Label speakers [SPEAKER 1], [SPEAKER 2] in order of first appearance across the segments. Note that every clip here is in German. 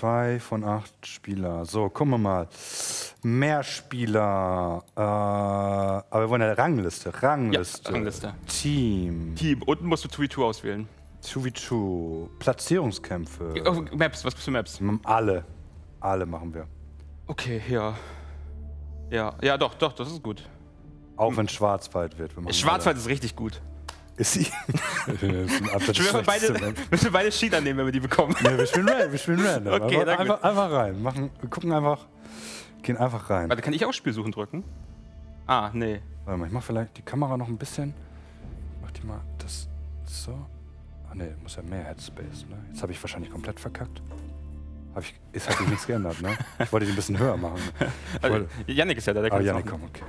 [SPEAKER 1] Zwei von acht Spieler. So, gucken wir mal. Mehr Spieler. Äh, aber wir wollen eine Rangliste. Rangliste.
[SPEAKER 2] Ja, Rangliste.
[SPEAKER 1] Team.
[SPEAKER 2] Team. Unten musst du 2v2 auswählen.
[SPEAKER 1] 2v2. Platzierungskämpfe.
[SPEAKER 2] Oh, Maps, was bist für Maps?
[SPEAKER 1] Alle. Alle machen wir.
[SPEAKER 2] Okay, ja. Ja, ja, doch, doch, das ist gut.
[SPEAKER 1] Auch wenn Schwarzwald wird. Wir
[SPEAKER 2] Schwarzwald ist richtig gut.
[SPEAKER 1] Ist sie? Ist
[SPEAKER 2] Ich will
[SPEAKER 1] des
[SPEAKER 2] beide, müssen wir beide Sheet annehmen, wenn wir die bekommen.
[SPEAKER 1] Nee, wir spielen random. Wir spielen random.
[SPEAKER 2] Okay,
[SPEAKER 1] einfach, einfach, einfach rein. Machen, wir gucken einfach. Gehen einfach rein.
[SPEAKER 2] Warte, kann ich auch Spielsuchen drücken? Ah, nee.
[SPEAKER 1] Warte mal, ich mach vielleicht die Kamera noch ein bisschen. Mach die mal das so. Ah ne, muss ja mehr Headspace, ne? Jetzt habe ich wahrscheinlich komplett verkackt. Hab ich, hat sich nichts geändert, ne? Ich wollte die ein bisschen höher machen.
[SPEAKER 2] Also, Yannick ist ja da, der
[SPEAKER 1] ah,
[SPEAKER 2] kann
[SPEAKER 1] Janik,
[SPEAKER 2] es
[SPEAKER 1] komm, okay.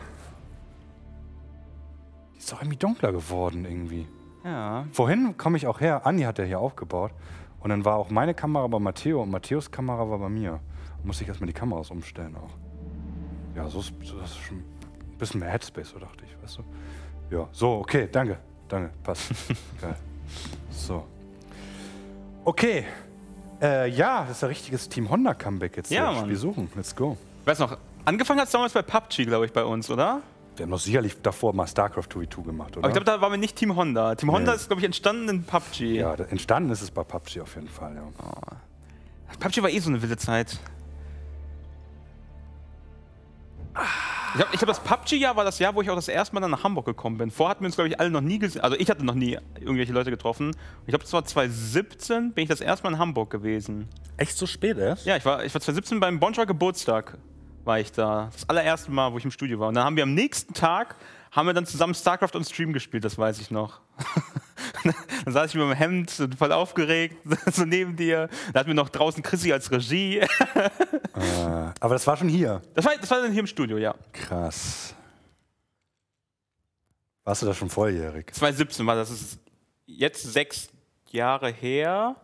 [SPEAKER 1] Ist doch irgendwie dunkler geworden irgendwie.
[SPEAKER 2] Ja.
[SPEAKER 1] Vorhin komme ich auch her, Andi hat ja hier aufgebaut. Und dann war auch meine Kamera bei Matteo und Matteos Kamera war bei mir. Da musste ich erstmal die Kameras umstellen auch. Ja, so ist, so ist schon ein bisschen mehr Headspace, so dachte ich, weißt du? Ja, so, okay, danke. Danke, passt. Geil. So. Okay. Äh, ja, das ist ein richtiges Team Honda Comeback jetzt.
[SPEAKER 2] Ja. Mann.
[SPEAKER 1] Wir suchen. Let's go.
[SPEAKER 2] Weißt noch, angefangen hat es damals bei PUBG, glaube ich, bei uns, oder?
[SPEAKER 1] Wir haben doch sicherlich davor mal StarCraft 2v2 gemacht, oder?
[SPEAKER 2] Aber ich glaube, da waren wir nicht Team Honda. Team Honda
[SPEAKER 1] Nee.
[SPEAKER 2] ist, glaube ich, entstanden in PUBG.
[SPEAKER 1] ja, entstanden ist es bei PUBG auf jeden Fall, ja.
[SPEAKER 2] PUBG war eh so eine wilde Zeit. Ich glaube, glaub, das PUBG-Jahr war das Jahr, wo ich auch das erste Mal dann nach Hamburg gekommen bin. Vorher hatten wir uns, glaube ich, alle noch nie gesehen. Also ich hatte noch nie irgendwelche Leute getroffen. Ich glaube, das war 2017, bin ich das erste Mal in Hamburg gewesen.
[SPEAKER 1] Echt so spät erst?
[SPEAKER 2] Ja, ich war, ich war 2017 beim Bonjour Geburtstag, war ich da. Das allererste Mal, wo ich im Studio war. Und dann haben wir am nächsten Tag, haben wir dann zusammen StarCraft on Stream gespielt, das weiß ich noch. dann saß ich mit dem Hemd, voll aufgeregt, so neben dir. Da hatten wir noch draußen Chrissy als Regie.
[SPEAKER 1] Äh, aber das war schon hier.
[SPEAKER 2] Das war, das war dann hier im Studio, ja.
[SPEAKER 1] Krass. Warst du da schon volljährig?
[SPEAKER 2] 2017 war das. Das ist jetzt sechs Jahre her.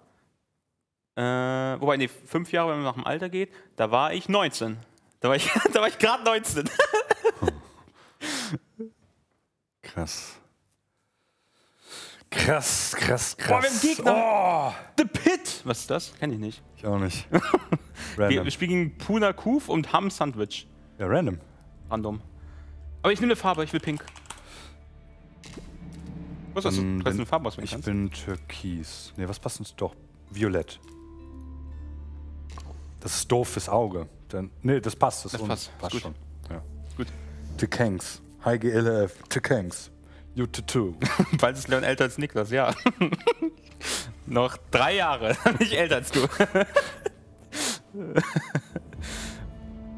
[SPEAKER 2] Äh, wobei, nee, fünf Jahre, wenn man nach dem Alter geht. Da war ich 19. Da war ich, da war ich gerade 19.
[SPEAKER 1] Krass. Krass, krass, krass.
[SPEAKER 2] Boah, wir haben Gegner. The Pit! Was ist das? Kenn ich nicht.
[SPEAKER 1] Ich auch nicht.
[SPEAKER 2] Wir,
[SPEAKER 1] random.
[SPEAKER 2] wir spielen gegen Puna Kuf und Ham Sandwich.
[SPEAKER 1] Ja, random.
[SPEAKER 2] Random. Aber ich nehme eine Farbe, ich will pink. Was ist das?
[SPEAKER 1] Dann
[SPEAKER 2] Du kannst
[SPEAKER 1] bin-
[SPEAKER 2] eine Farbe auswählen
[SPEAKER 1] Ich
[SPEAKER 2] kannst.
[SPEAKER 1] bin Türkis. Nee, was passt uns doch? Violett. Das ist doof fürs Auge. Dann, nee, das passt. Das,
[SPEAKER 2] Das passt. Ist gut.
[SPEAKER 1] schon. Ja.
[SPEAKER 2] Gut.
[SPEAKER 1] The Kangs. HGLF. The Kangs. U2.
[SPEAKER 2] Bald ist Leon älter als Niklas, ja. Noch drei Jahre, nicht älter als du.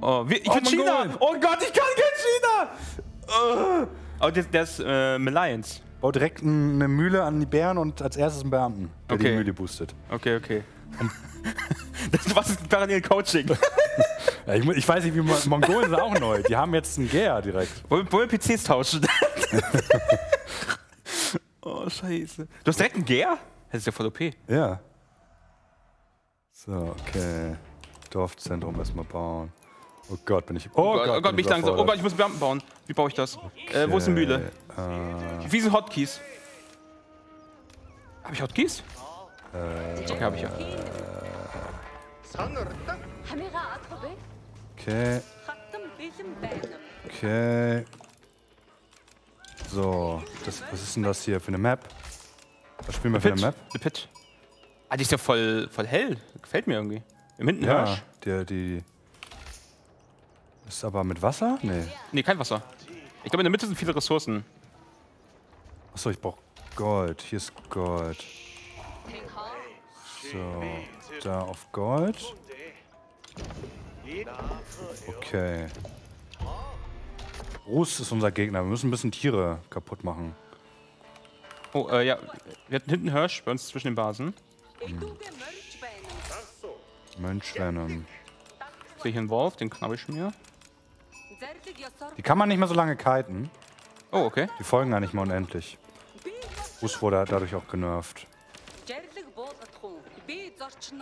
[SPEAKER 2] oh, wir, ich
[SPEAKER 1] Oh,
[SPEAKER 2] bin China!
[SPEAKER 1] Mongolen.
[SPEAKER 2] Oh Gott, ich kann kein China! Oh. Der, der ist äh, Melians.
[SPEAKER 1] Bau direkt eine Mühle an die Bären und als erstes einen Beamten, der die
[SPEAKER 2] Okay.
[SPEAKER 1] Mühle boostet.
[SPEAKER 2] Okay, okay. das, was ist parallel Coaching?
[SPEAKER 1] Ja, ich, ich weiß nicht, wie Mo- Mongolen sind auch neu. Die haben jetzt einen Gär direkt.
[SPEAKER 2] Wollen, wollen wir PCs tauschen? oh, scheiße. Du hast direkt einen Gär? Das ist ja voll OP.
[SPEAKER 1] Ja. So, okay. Dorfzentrum erstmal bauen. Oh Gott, bin ich. Oh,
[SPEAKER 2] Oh, Gott,
[SPEAKER 1] bin
[SPEAKER 2] mich langsam. Oh Gott, ich muss Beamten bauen. Wie baue ich das? Äh, wo ist eine Mühle?
[SPEAKER 1] Äh,
[SPEAKER 2] Wie sind Hotkeys? Habe ich Hotkeys? Okay, habe ich ja.
[SPEAKER 1] Okay. Okay. So, das, was ist denn das hier für eine Map? Was spielen wir für eine Map?
[SPEAKER 2] The Pit. Ah, die ist ja voll, voll hell. Gefällt mir irgendwie. Im Hinten
[SPEAKER 1] Ja, der, die... Ist aber mit Wasser? Nee.
[SPEAKER 2] Nee, kein Wasser. Ich glaube, in der Mitte sind viele Ressourcen.
[SPEAKER 1] Achso, ich brauche Gold. Hier ist Gold. So, da auf Gold. Okay. Ruß ist unser Gegner. Wir müssen ein bisschen Tiere kaputt machen.
[SPEAKER 2] Oh, äh, ja. Wir hatten hinten Hirsch bei uns zwischen den Basen.
[SPEAKER 3] Hm.
[SPEAKER 1] Mönchvenom.
[SPEAKER 2] Sehe ich einen Wolf, den knabbel ich mir.
[SPEAKER 1] Die kann man nicht mehr so lange kiten.
[SPEAKER 2] Oh, okay.
[SPEAKER 1] Die folgen gar nicht mehr unendlich. Ruß wurde dadurch auch genervt.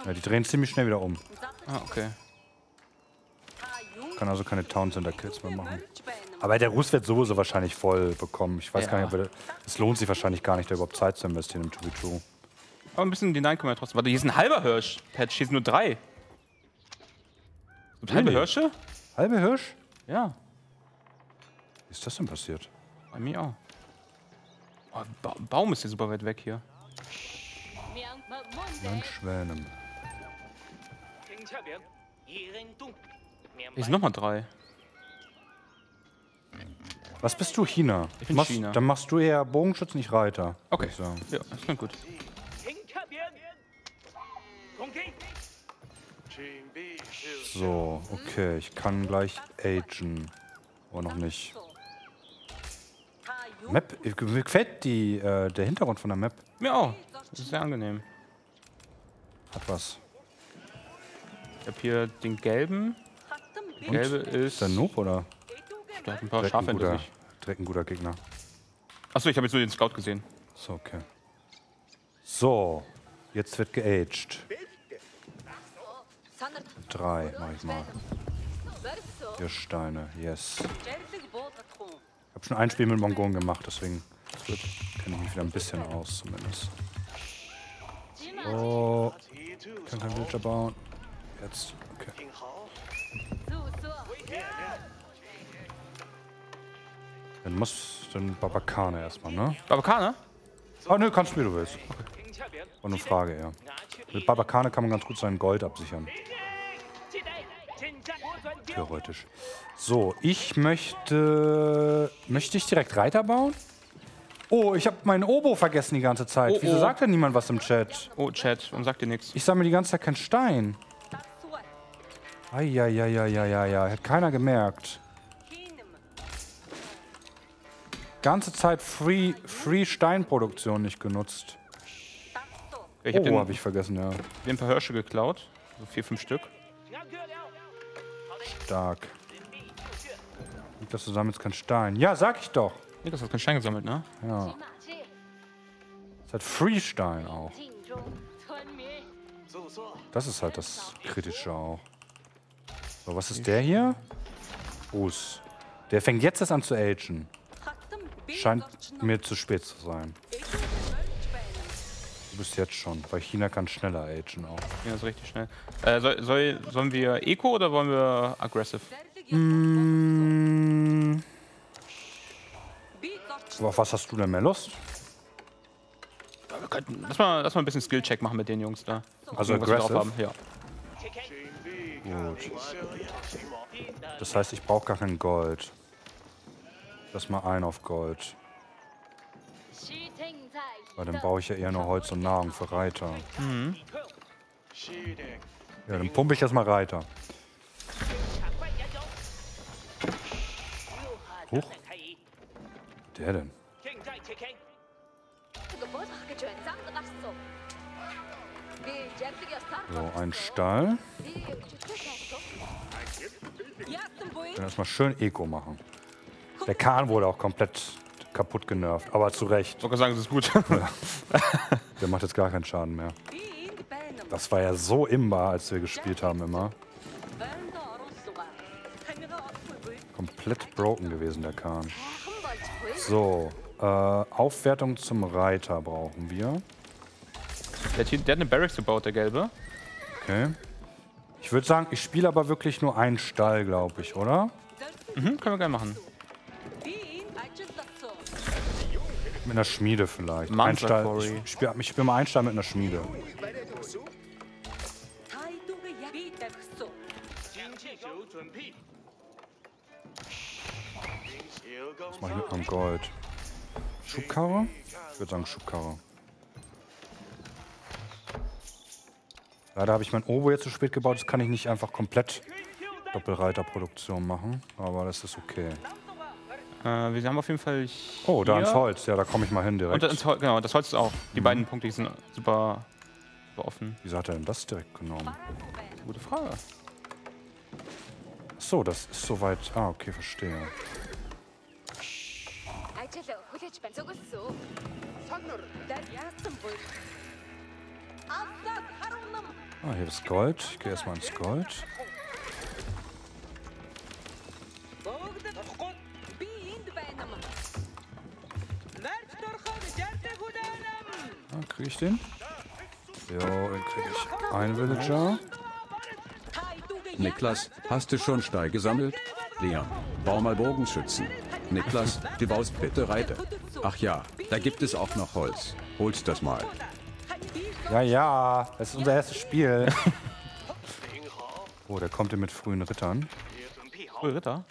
[SPEAKER 1] Ja, die drehen ziemlich schnell wieder um.
[SPEAKER 2] Ah, okay.
[SPEAKER 1] Kann also keine Town Center Kills mehr machen. Aber der Russ wird sowieso wahrscheinlich voll bekommen. Ich weiß
[SPEAKER 2] ja.
[SPEAKER 1] gar nicht, aber es lohnt sich wahrscheinlich gar nicht, da überhaupt Zeit zu investieren im To Be True.
[SPEAKER 2] Aber ein bisschen die Nein können wir trotzdem. Warte, hier ist ein halber Hirsch. Patch, hier sind nur drei.
[SPEAKER 1] Really?
[SPEAKER 2] Halbe Hirsche?
[SPEAKER 1] Halbe Hirsch?
[SPEAKER 2] Ja.
[SPEAKER 1] Wie ist das denn passiert?
[SPEAKER 2] Bei mir auch. Oh, ba Baum ist hier super weit weg hier.
[SPEAKER 1] Mensch, Schwänem.
[SPEAKER 2] Hier sind nochmal drei.
[SPEAKER 1] Was bist du, China?
[SPEAKER 2] Ich bin
[SPEAKER 1] machst,
[SPEAKER 2] China.
[SPEAKER 1] Dann machst du eher Bogenschütz, nicht Reiter.
[SPEAKER 2] Okay.
[SPEAKER 1] Ich sagen.
[SPEAKER 2] Ja, das klingt gut.
[SPEAKER 1] So, okay, ich kann gleich agen. Aber noch nicht. Map, mir gefällt die, äh, der Hintergrund von der Map.
[SPEAKER 2] Mir auch. Das ist sehr angenehm.
[SPEAKER 1] Hat was.
[SPEAKER 2] Ich habe hier den gelben. Gelbe ist.
[SPEAKER 1] Der Noob oder?
[SPEAKER 2] Der hat ein paar Schafe hinter sich.
[SPEAKER 1] direkt ein guter Gegner.
[SPEAKER 2] Achso, ich habe jetzt nur den Scout gesehen.
[SPEAKER 1] So, okay. So, jetzt wird geaged. Drei mach ich mal. Vier Steine, yes. Ich habe schon ein Spiel mit Mongolen gemacht, deswegen kenne ich mich wieder ein bisschen aus zumindest. Oh, kann kein Villager bauen. Jetzt, okay. Dann muss dann Babakane erstmal, ne?
[SPEAKER 2] Babakana?
[SPEAKER 1] Ah, nö, kannst du, wie du willst. War eine Frage, ja. Mit Babakane kann man ganz gut sein Gold absichern. Theoretisch. So, ich möchte. Möchte ich direkt Reiter bauen? Oh, ich habe meinen Obo vergessen die ganze Zeit.
[SPEAKER 2] Oh,
[SPEAKER 1] Wieso
[SPEAKER 2] oh.
[SPEAKER 1] sagt denn niemand was im Chat?
[SPEAKER 2] Oh, Chat, warum sagt ihr nichts?
[SPEAKER 1] Ich sammle die ganze Zeit keinen Stein. Eieieiei, hat keiner gemerkt. Ganze Zeit Free, Free Steinproduktion nicht genutzt.
[SPEAKER 2] Ich habe
[SPEAKER 1] Oh, habe ich vergessen, ja.
[SPEAKER 2] den paar Hirsche geklaut. So vier, fünf Stück.
[SPEAKER 1] Stark. Liegt das zusammen jetzt kein Stein? Ja, sag ich doch.
[SPEAKER 2] Nee, das hat keinen Stein gesammelt, ne?
[SPEAKER 1] Ja. Es hat Freestein auch. Das ist halt das Kritische auch. So, was ist der hier? Us. Der fängt jetzt erst an zu agen. Scheint mir zu spät zu sein. Du bist jetzt schon, weil China kann schneller agen auch.
[SPEAKER 2] Ja, das ist richtig schnell. Äh, soll, soll, sollen wir Eco oder wollen wir Aggressive?
[SPEAKER 1] Mm, auf was hast du denn mehr Lust?
[SPEAKER 2] Wir könnten, lass, mal, lass mal ein bisschen Skill-Check machen mit den Jungs da.
[SPEAKER 1] Also
[SPEAKER 2] Gucken, was wir drauf
[SPEAKER 1] aggressive?
[SPEAKER 2] haben. Ja.
[SPEAKER 1] Gut. Das heißt, ich brauche gar kein Gold. Lass mal ein auf Gold. Weil dann baue ich ja eher nur Holz und Nahrung für Reiter. Ja, dann pumpe ich erstmal Reiter. Huch, der denn? So, ein Stall. Dann erstmal schön Eco machen. Der Kahn wurde auch komplett kaputt genervt, aber zu Recht.
[SPEAKER 2] Ich sagen, das ist gut.
[SPEAKER 1] Der macht jetzt gar keinen Schaden mehr. Das war ja so imbar, als wir gespielt haben immer. Komplett broken gewesen, der Kahn. So, äh, Aufwertung zum Reiter brauchen wir.
[SPEAKER 2] Der, hat hier- der hat eine Barracks gebaut, der Gelbe.
[SPEAKER 1] Okay. Ich würde sagen, ich spiele aber wirklich nur einen Stall, glaube ich, oder?
[SPEAKER 2] Mhm, können wir gerne machen.
[SPEAKER 1] Mit einer Schmiede vielleicht.
[SPEAKER 2] Mantra
[SPEAKER 1] Ein Stall. Ich spiele ich spiel mal einen Stall mit einer Schmiede. Was mache ich mit meinem Gold? Schubkarre? Ich würde sagen Schubkarre. Leider habe ich mein Obo jetzt zu spät gebaut. Das kann ich nicht einfach komplett Doppelreiterproduktion machen. Aber das ist okay.
[SPEAKER 2] Äh, wir haben auf jeden Fall.
[SPEAKER 1] Oh, da ins Holz. Ja, da komme ich mal hin
[SPEAKER 2] Und
[SPEAKER 1] direkt.
[SPEAKER 2] ins Holz, genau, das Holz ist auch.
[SPEAKER 1] Mhm.
[SPEAKER 2] Die beiden Punkte die sind super, super offen.
[SPEAKER 1] Wieso hat er denn das direkt genommen?
[SPEAKER 2] Gute Frage.
[SPEAKER 1] So, das ist soweit. Ah, okay, verstehe. Ah, hier ist Gold. Ich gehe erstmal ins Gold. Ah, kriege ich den? Jo, den kriege ich. Ein Villager.
[SPEAKER 4] Niklas, hast du schon Stein gesammelt? Leon, bau mal Bogenschützen. Niklas, du baust bitte Reiter. Ach ja, da gibt es auch noch Holz. Holst das mal.
[SPEAKER 1] Ja, ja, das ist unser erstes Spiel. Oh, der kommt hier mit frühen Rittern.
[SPEAKER 2] Cool, Ritter.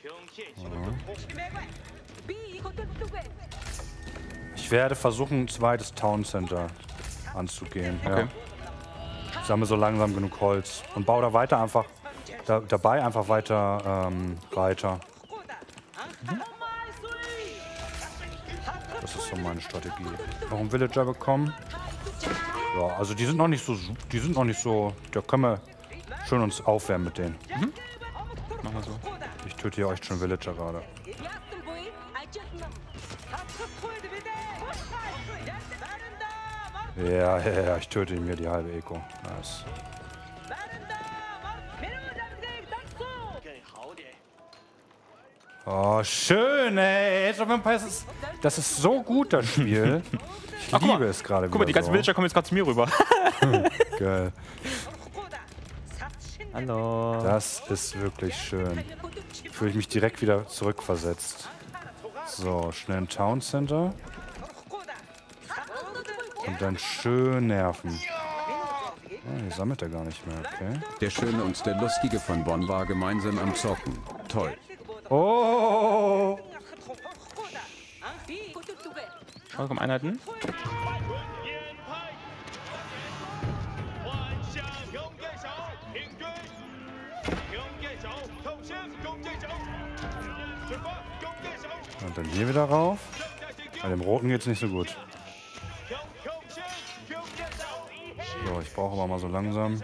[SPEAKER 1] Ich werde versuchen, ein zweites Town Center anzugehen.
[SPEAKER 2] Okay.
[SPEAKER 1] Ja. Ich sammle so langsam genug Holz und baue da weiter einfach, da, dabei einfach weiter ähm, Reiter. Das ist so meine Strategie. Noch einen Villager bekommen. Ja, also die sind noch nicht so, die sind noch nicht so, da können wir schön uns aufwärmen mit denen. Mhm.
[SPEAKER 2] Machen wir so.
[SPEAKER 1] Ich töte hier euch schon Villager gerade. Ja, ja, ja, ich töte ihn mir die halbe Eko. Nice. Oh, schön, ey. Age of Empires ist, das ist so gut, das Spiel. Ich
[SPEAKER 2] Ach,
[SPEAKER 1] liebe
[SPEAKER 2] mal.
[SPEAKER 1] es gerade
[SPEAKER 2] Guck mal, die ganzen
[SPEAKER 1] so.
[SPEAKER 2] Villager kommen jetzt gerade zu mir rüber.
[SPEAKER 1] Geil.
[SPEAKER 2] Hallo.
[SPEAKER 1] Das ist wirklich schön. Fühle ich mich direkt wieder zurückversetzt. So, schnell ein Town Center. Und dann schön nerven. Oh, hier sammelt er gar nicht mehr, okay.
[SPEAKER 4] Der Schöne und der Lustige von Bonn war gemeinsam am Zocken. Toll.
[SPEAKER 1] Oh!
[SPEAKER 2] Komm, Einheiten.
[SPEAKER 1] Und dann hier wieder rauf. Bei dem Roten geht's nicht so gut. So, ich brauche aber mal so langsam.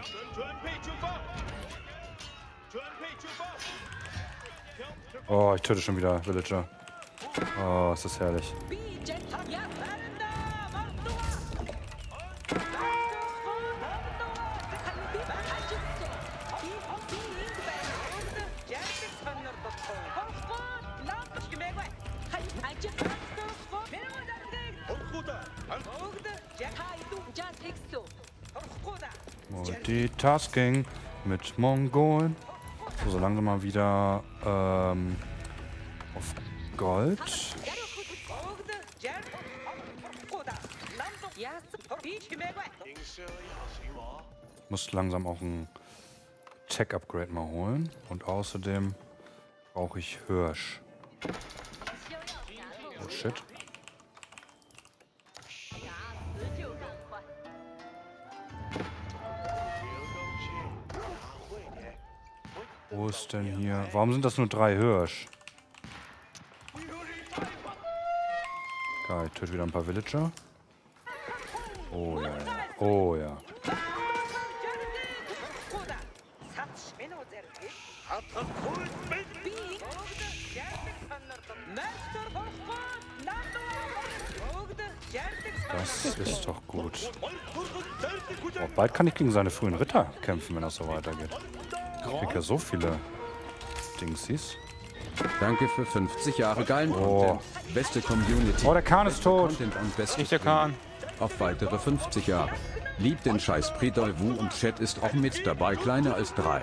[SPEAKER 1] Oh, ich töte schon wieder Villager. Oh, ist das herrlich. Multitasking mit Mongolen. So, so langsam mal wieder ähm, auf Gold. Ich muss langsam auch ein Tech-Upgrade mal holen. Und außerdem brauche ich Hirsch. Oh shit. Wo ist denn hier? Warum sind das nur drei Hirsch? Geil, ich töte wieder ein paar Villager. Oh ja. Oh ja. Das ist doch gut. Oh, bald kann ich gegen seine frühen Ritter kämpfen, wenn das so weitergeht. Ich krieg ja so viele Dingsies.
[SPEAKER 4] Danke für 50 Jahre geilen
[SPEAKER 1] Oh.
[SPEAKER 4] Content. Beste Community.
[SPEAKER 1] Oh, der Kahn ist tot.
[SPEAKER 4] Content und beste
[SPEAKER 2] Nicht der Kahn.
[SPEAKER 4] Auf weitere 50 Jahre. Liebt den Scheiß Pridolvu und Chat ist auch mit dabei, kleiner als drei.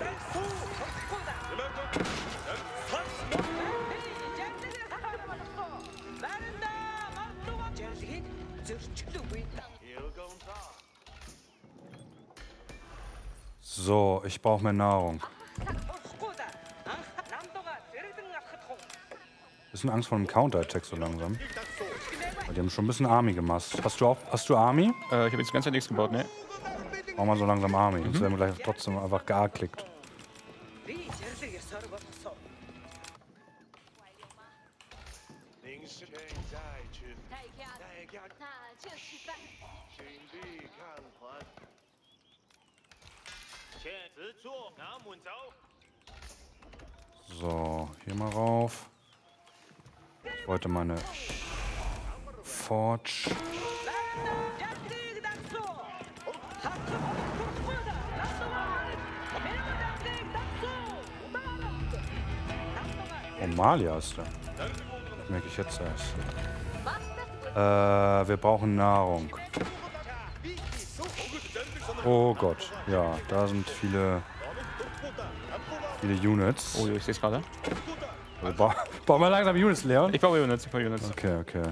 [SPEAKER 1] So, ich brauche mehr Nahrung. Bisschen Angst vor einem Counter-Attack so langsam. Weil die haben schon ein bisschen Army gemacht. Hast du auch, hast du Army?
[SPEAKER 2] Äh, ich habe jetzt die ganze Zeit nichts gebaut, ne?
[SPEAKER 1] Mach mal so langsam Army. Sonst werden wir gleich trotzdem einfach gearklickt. Omalia ist da. Merke ich jetzt erst. Äh, wir brauchen Nahrung. Oh Gott, ja, da sind viele Viele Units.
[SPEAKER 2] Oh, ich sehe es gerade.
[SPEAKER 1] Ba bauen wir langsam Units, Leon?
[SPEAKER 2] Ich baue Units, ich baue Units.
[SPEAKER 1] Okay, okay.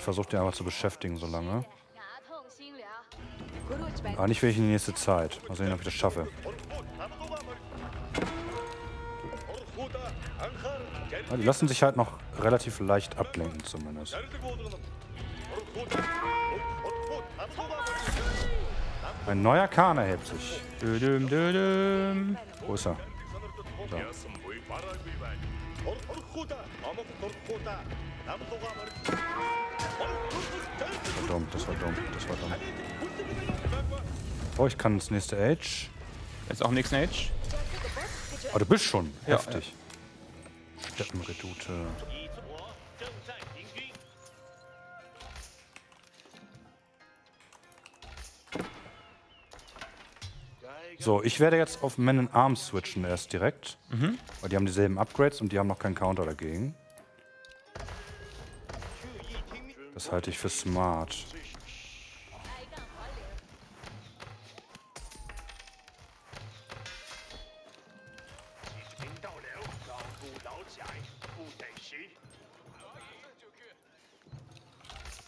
[SPEAKER 1] Ich versuche den einfach zu beschäftigen so lange. Aber nicht wirklich in die nächste Zeit. Mal sehen, ob ich das schaffe. Also, die lassen sich halt noch relativ leicht ablenken zumindest. Ein neuer Kahn erhebt sich.
[SPEAKER 2] Dö -düm, dö -düm.
[SPEAKER 1] Wo ist er? Das war dumm, das war dumm, das war dumm. Oh, ich kann ins nächste Age.
[SPEAKER 2] Jetzt auch nächsten Age.
[SPEAKER 1] Oh, du bist schon.
[SPEAKER 2] Ja,
[SPEAKER 1] Heftig. Steppenredoute.
[SPEAKER 5] 一
[SPEAKER 1] So, ich werde jetzt auf Men in Arms switchen erst direkt. Weil die haben dieselben Upgrades und die haben noch keinen Counter dagegen. Das halte ich für smart.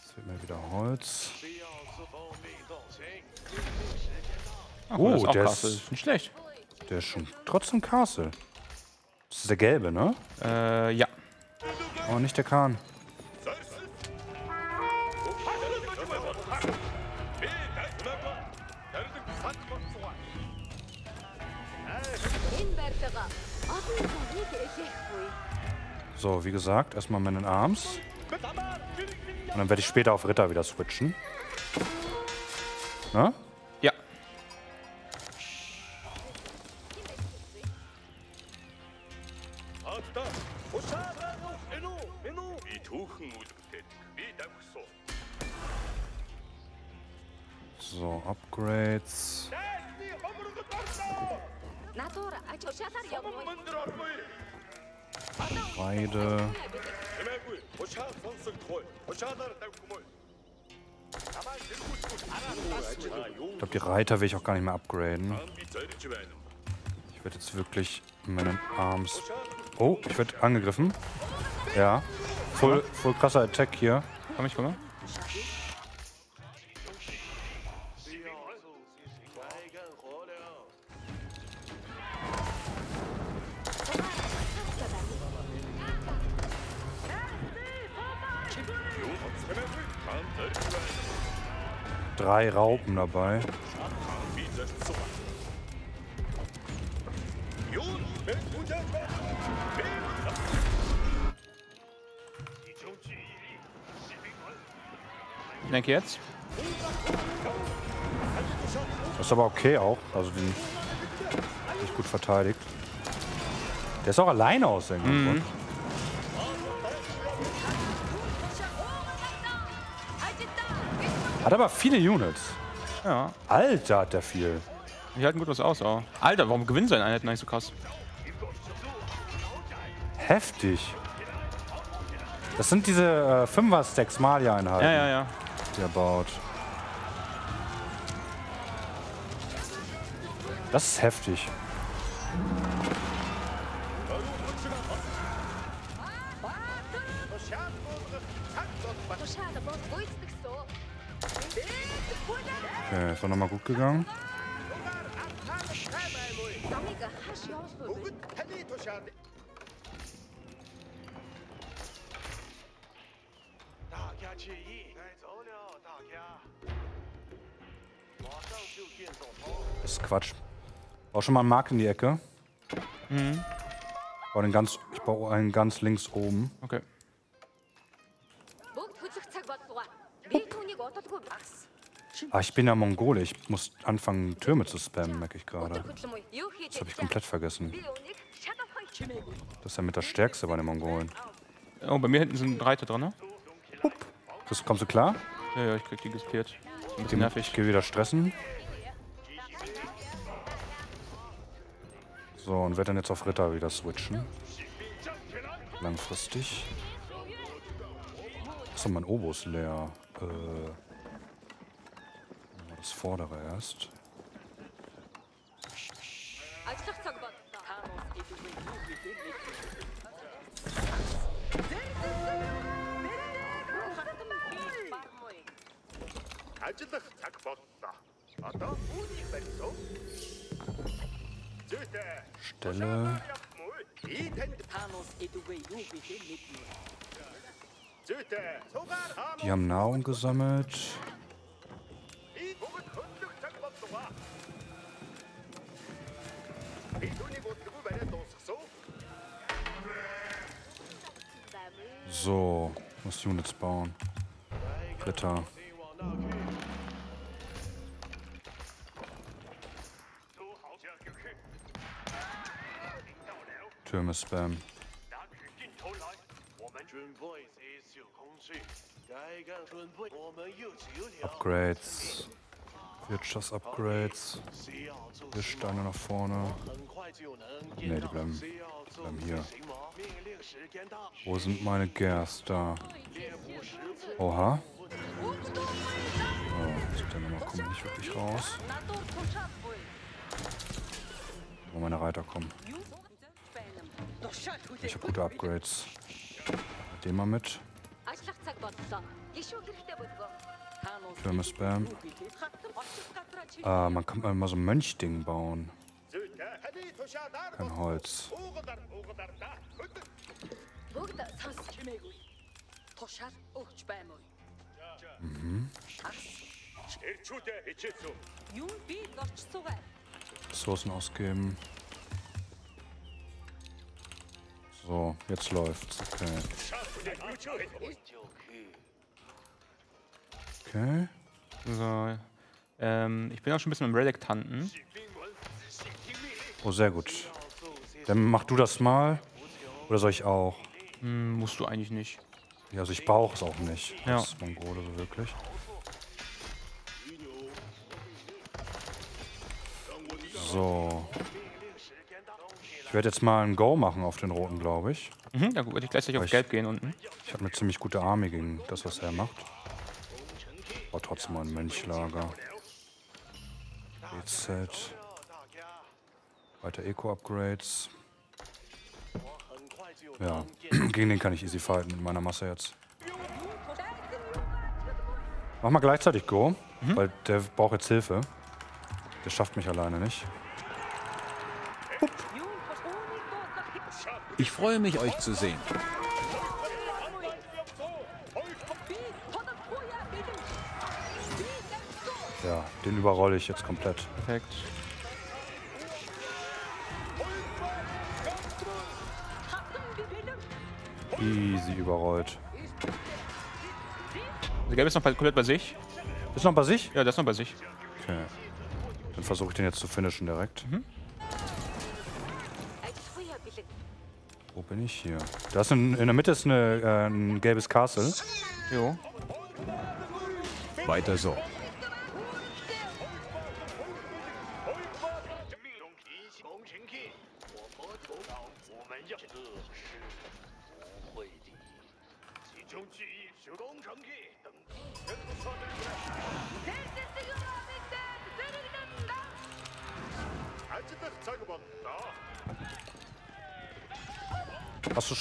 [SPEAKER 1] Jetzt wird mir wieder Holz.
[SPEAKER 2] Ach,
[SPEAKER 1] oh, der
[SPEAKER 2] Castle.
[SPEAKER 1] ist
[SPEAKER 2] nicht schlecht.
[SPEAKER 1] Der ist schon trotzdem Castle. Das ist der gelbe, ne?
[SPEAKER 2] Äh, ja.
[SPEAKER 1] Oh, nicht der Kahn. So, wie gesagt, erstmal Men Arms. Und dann werde ich später auf Ritter wieder switchen. Ne? Ich glaube, die Reiter will ich auch gar nicht mehr upgraden. Ich werde jetzt wirklich Men in Arms. Oh, ich werde angegriffen. Ja. Voll, voll krasser Attack hier.
[SPEAKER 2] Komm ich rüber?
[SPEAKER 1] Drei Raupen dabei.
[SPEAKER 2] Ich denke jetzt.
[SPEAKER 1] Das ist aber okay auch. Also die nicht gut verteidigt. Der ist auch alleine aus irgendeinem Grund. Hat aber viele Units.
[SPEAKER 2] Ja.
[SPEAKER 1] Alter, hat der viel.
[SPEAKER 2] Die halten gut was aus, auch. Alter, warum gewinnen seine Einheiten eigentlich so krass?
[SPEAKER 1] Heftig. Das sind diese äh, Fünfer-Stacks Malia-Einheiten,
[SPEAKER 2] Ja, ja, ja.
[SPEAKER 1] die er baut. Das ist heftig. doch nochmal gut gegangen.
[SPEAKER 3] Das ist Quatsch. Auch schon mal einen Mark in die Ecke. Mhm. Ich baue, ganz, ich baue einen ganz links oben.
[SPEAKER 2] Okay.
[SPEAKER 1] Ah, ich bin ja Mongole. Ich muss anfangen, Türme zu spammen, merke ich gerade. Das habe ich komplett vergessen. Das ist ja mit das Stärkste bei den Mongolen.
[SPEAKER 2] Oh, bei mir hinten sind Reiter dran, ne?
[SPEAKER 1] Hup. Chris, kommst du klar?
[SPEAKER 2] Ja, ja, ich krieg die gespielt. Ein bisschen nervig.
[SPEAKER 1] Ich gehe wieder stressen. So, und werde dann jetzt auf Ritter wieder switchen. Langfristig. Achso, mein Obus leer. Äh... das vordere erst.
[SPEAKER 6] Ажиллах цаг боллоо. Таанус идэвгүй юу хийх вэ?
[SPEAKER 5] Ажиллах цаг боллоо. Одоо үүнийг барьсан. Зүйтэй.
[SPEAKER 1] Stelle.
[SPEAKER 5] Би танд
[SPEAKER 6] Таанус идэвгүй юу хийх вэ?
[SPEAKER 5] зүйтэй. Сугаар
[SPEAKER 1] Die haben Nahrung gesammelt. So, muss Units bauen. Ritter. Türme spam. Upgrades. Wirtschaftsupgrades. Steine nach vorne. Ne, die bleiben,
[SPEAKER 7] die
[SPEAKER 1] bleiben hier. Wo sind meine Gerst da? Oha. Oh, ich denke mal, kommen nicht wirklich raus. Wo meine Reiter kommen. Ich habe gute Upgrades. Den mal mit. Schlimmes Spam. Ah, man kann mal so ein Mönchding bauen. Kein Holz.
[SPEAKER 6] Mhm.
[SPEAKER 1] Ressourcen ausgeben. So, jetzt läuft's. Okay. Okay.
[SPEAKER 2] So. Ähm, ich bin auch schon ein bisschen am Redektanten.
[SPEAKER 1] Oh, sehr gut. Dann mach du das mal. Oder soll ich auch?
[SPEAKER 2] Hm, musst du eigentlich nicht.
[SPEAKER 1] Ja, also ich brauche es auch nicht.
[SPEAKER 2] Ja.
[SPEAKER 1] Das Mongole so wirklich. So. Ich werde jetzt mal ein Go machen auf den roten, glaube ich.
[SPEAKER 2] Mhm, da würde ich gleichzeitig auf
[SPEAKER 1] ich-
[SPEAKER 2] Gelb gehen unten.
[SPEAKER 1] Ich habe eine ziemlich gute Armee gegen das, was er macht. War trotzdem ein Mönchlager. BZ. Weiter Eco-Upgrades. Ja, gegen den kann ich easy fighten mit meiner Masse jetzt. Mach mal gleichzeitig Go, mhm. weil der braucht jetzt Hilfe. Der schafft mich alleine nicht.
[SPEAKER 6] Hup.
[SPEAKER 4] Ich freue mich, euch zu sehen.
[SPEAKER 1] Ja, den überrolle ich jetzt komplett.
[SPEAKER 2] Perfekt.
[SPEAKER 1] Easy überrollt.
[SPEAKER 2] Der Gelbe ist noch komplett bei sich.
[SPEAKER 1] Ist noch bei sich?
[SPEAKER 2] Ja, der ist noch bei sich.
[SPEAKER 1] Okay. Dann versuche ich den jetzt zu finishen direkt.
[SPEAKER 6] Mhm.
[SPEAKER 1] Wo bin ich hier? Da ist ein, in der Mitte ist eine, äh, ein gelbes Castle.
[SPEAKER 2] Jo.
[SPEAKER 4] Weiter so.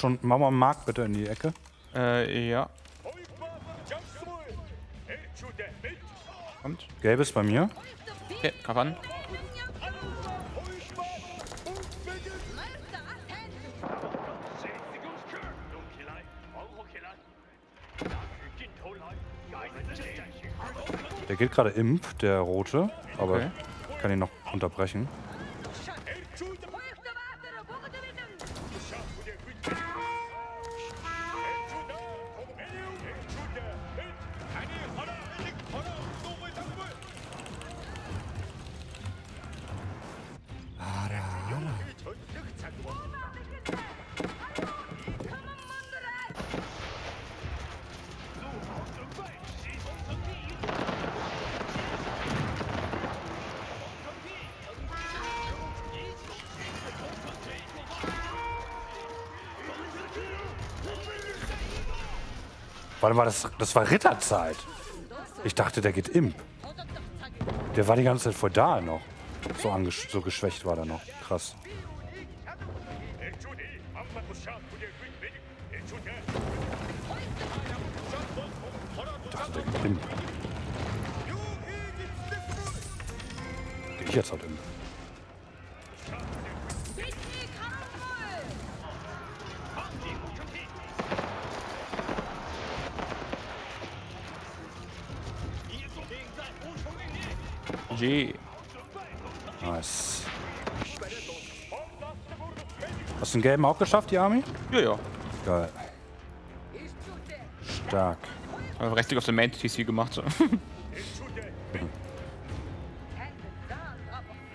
[SPEAKER 1] schon. Mach mal Mark bitte in die Ecke.
[SPEAKER 2] Äh, ja.
[SPEAKER 5] Und?
[SPEAKER 2] Gelb
[SPEAKER 1] ist bei mir.
[SPEAKER 2] Okay, komm an.
[SPEAKER 1] Der geht gerade Imp, der Rote, aber
[SPEAKER 2] okay.
[SPEAKER 1] kann ihn noch unterbrechen. Warte mal, das, das war Ritterzeit. Ich dachte, der geht Imp. Der war die ganze Zeit vor da noch. So, so geschwächt war der noch. Krass. Ich dachte, der geht Imp. Geh ich jetzt halt Imp. Hast du den gelben auch geschafft, die Army?
[SPEAKER 2] Ja, ja.
[SPEAKER 1] Geil. Stark.
[SPEAKER 2] Aber richtig auf der Main TC gemacht. So.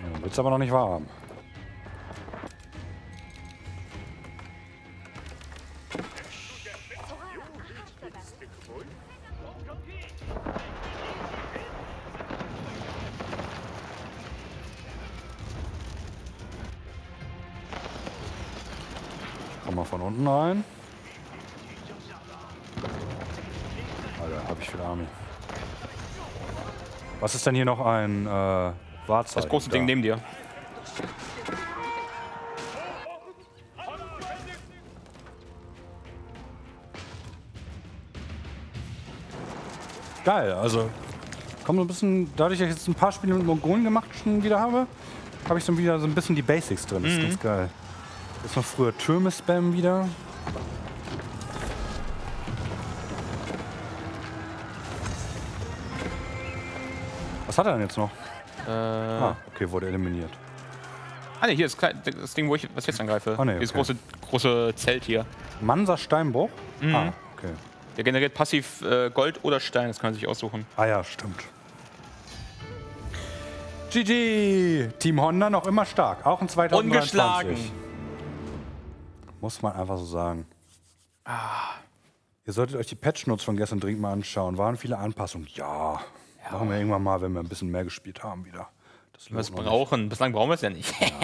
[SPEAKER 1] Ja, willst aber noch nicht wahr ist denn hier noch ein äh, Wahrzeichen?
[SPEAKER 2] Das große
[SPEAKER 1] Da.
[SPEAKER 2] Ding neben dir.
[SPEAKER 1] Geil, also kommt so ein bisschen, dadurch, dass ich jetzt ein paar Spiele mit Mongolen gemacht schon wieder habe, habe ich so wieder so ein bisschen die Basics drin. Das ist ganz geil. Jetzt noch früher Türme spammen wieder. Was hat er denn jetzt noch?
[SPEAKER 2] Äh,
[SPEAKER 1] Ah, okay, wurde eliminiert.
[SPEAKER 2] ah, ne, hier ist das Ding, wo ich was ich jetzt angreife.
[SPEAKER 1] Ah, nee,
[SPEAKER 2] Dieses
[SPEAKER 1] okay.
[SPEAKER 2] große, große Zelt hier.
[SPEAKER 1] Mansa Steinbruch? Ah, okay.
[SPEAKER 2] Der generiert passiv äh, Gold oder Stein, das kann man sich aussuchen.
[SPEAKER 1] Ah ja, stimmt. GG! Team Honda noch immer stark, auch in 2023.
[SPEAKER 2] Ungeschlagen.
[SPEAKER 1] Muss man einfach so sagen. Ihr solltet euch die Patch-Notes von gestern dringend mal anschauen. Waren viele Anpassungen? Ja. Machen wir irgendwann mal, wenn wir ein bisschen mehr gespielt haben wieder. Das noch
[SPEAKER 2] brauchen? Bislang brauchen wir es ja nicht.
[SPEAKER 1] nicht.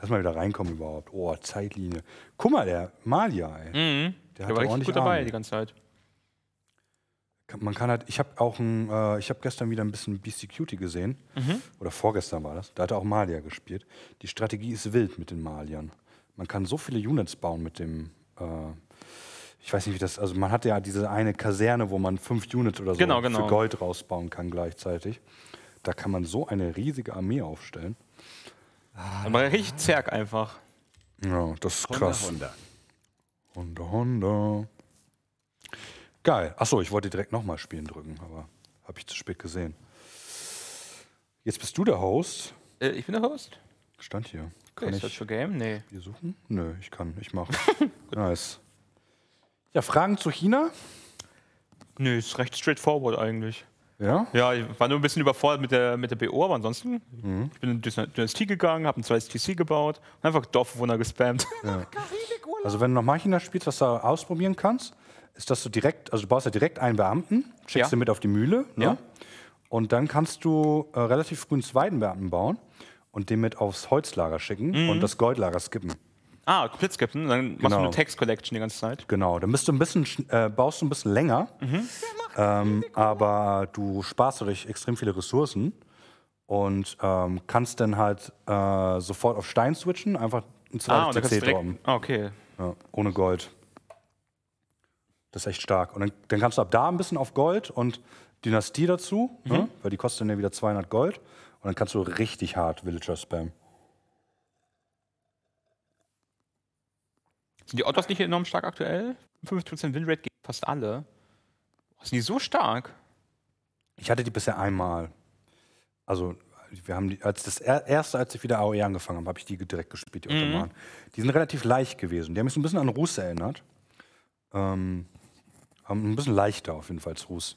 [SPEAKER 1] Lass mal wieder reinkommen überhaupt. Oh, Zeitlinie. Guck mal, der Malia, ey. Der
[SPEAKER 2] Der
[SPEAKER 1] hat
[SPEAKER 2] war richtig gut dabei
[SPEAKER 1] Arme.
[SPEAKER 2] die ganze Zeit.
[SPEAKER 1] Man kann halt, ich habe auch ein, äh, ich habe gestern wieder ein bisschen Beastie Cutie gesehen.
[SPEAKER 2] Mhm.
[SPEAKER 1] Oder vorgestern war das. Da hat er auch Malia gespielt. Die Strategie ist wild mit den Maliern. Man kann so viele Units bauen mit dem, äh, ich weiß nicht, wie das, also man hat ja diese eine Kaserne, wo man fünf Units oder so
[SPEAKER 2] Genau, genau.
[SPEAKER 1] für Gold rausbauen kann gleichzeitig. Da kann man so eine riesige Armee aufstellen.
[SPEAKER 2] Aber richtig Zerg einfach.
[SPEAKER 1] Ja, das ist
[SPEAKER 4] Honda,
[SPEAKER 1] krass.
[SPEAKER 4] Honda.
[SPEAKER 1] Honda, Honda. Geil. Achso, ich wollte direkt nochmal spielen drücken, aber habe ich zu spät gesehen. Jetzt bist du der Host.
[SPEAKER 2] Äh, ich bin der Host.
[SPEAKER 1] Stand hier.
[SPEAKER 2] Okay,
[SPEAKER 1] Kann
[SPEAKER 2] ist das
[SPEAKER 1] ich
[SPEAKER 2] für Game? Nee.
[SPEAKER 1] hier suchen? Nö, ich kann. Ich mache. nice. Ja, Fragen zu China?
[SPEAKER 2] Nö, ist recht straightforward eigentlich.
[SPEAKER 1] Ja?
[SPEAKER 2] Ja, ich war nur ein bisschen überfordert mit der, mit der BO, aber ansonsten,
[SPEAKER 1] Mhm.
[SPEAKER 2] ich bin in die Dynastie gegangen, habe ein zweites TC gebaut und einfach Dorfbewohner gespammt.
[SPEAKER 1] Also wenn du nochmal China spielst, was du ausprobieren kannst, ist, dass du direkt, also du baust ja direkt einen Beamten, schickst
[SPEAKER 2] Ja.
[SPEAKER 1] den mit auf die Mühle, ne?
[SPEAKER 2] Ja.
[SPEAKER 1] Und dann kannst du äh, relativ früh einen zweiten Beamten bauen und den mit aufs Holzlager schicken
[SPEAKER 2] Mhm.
[SPEAKER 1] und das Goldlager skippen.
[SPEAKER 2] Ah, komplett skippen, dann machst du
[SPEAKER 1] Genau.
[SPEAKER 2] eine Text Collection die ganze Zeit.
[SPEAKER 1] Genau, dann bist du ein bisschen, äh, baust du ein bisschen länger,
[SPEAKER 2] Mhm.
[SPEAKER 1] ähm, aber du sparst dadurch extrem viele Ressourcen und ähm, kannst dann halt äh, sofort auf Stein switchen, einfach ein
[SPEAKER 2] Ah, und dann
[SPEAKER 1] zweites
[SPEAKER 2] kannst du
[SPEAKER 1] droppen.
[SPEAKER 2] Ah, okay.
[SPEAKER 1] Ja, ohne Gold. Das ist echt stark. Und dann, dann kannst du ab da ein bisschen auf Gold und Dynastie dazu,
[SPEAKER 2] Mhm.
[SPEAKER 1] ne? weil die kostet dann ja wieder 200 Gold. Und dann kannst du richtig hart Villager spammen.
[SPEAKER 2] Sind die Ottos nicht enorm stark aktuell? 50% Winrate gegen fast alle. Sind die so stark?
[SPEAKER 1] Ich hatte die bisher einmal. Also, wir haben die, als das er- erste, als ich wieder AOE angefangen habe, habe ich die direkt gespielt, die Ottomanen. Die sind relativ leicht gewesen. Die haben mich so ein bisschen an Rus erinnert. Ähm, haben ein bisschen leichter auf jeden Fall als Rus.